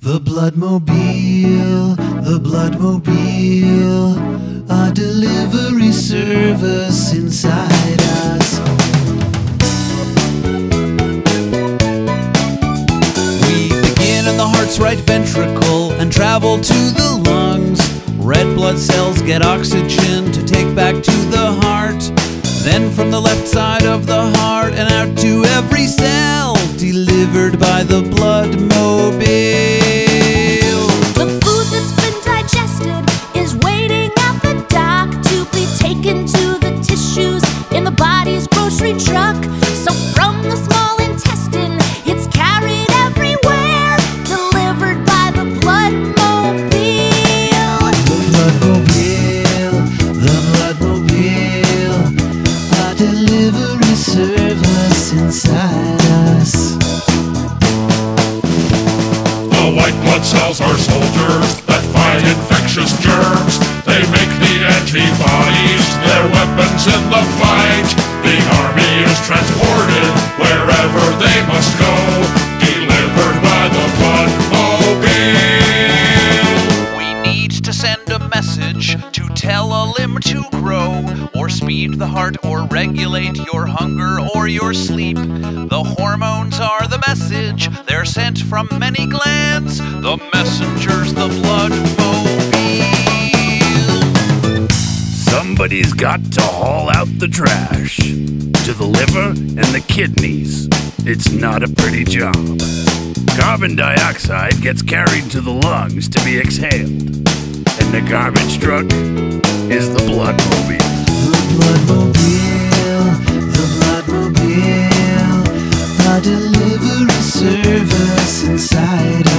The Bloodmobile, the Bloodmobile, a delivery service inside us. We begin in the heart's right ventricle and travel to the lungs. Red blood cells get oxygen to take back to the heart. Then from the left side of the heart and out to every cell, delivered by the Bloodmobile. Delivery service inside us. The white blood cells are soldiers that fight infectious germs. They make the antibodies their weapons in the fight. The army is transported wherever they must go, delivered by the bloodmobile. We need to send a message to tell a limb to grow, or speed the heart, or regulate your hunger or your sleep. The hormones are the message, they're sent from many glands. The messenger's the blood mobile. Somebody's got to haul out the trash to the liver and the kidneys. It's not a pretty job. Carbon dioxide gets carried to the lungs to be exhaled, and the garbage truck is the bloodmobile. The Bloodmobile, the Bloodmobile, a delivery service inside.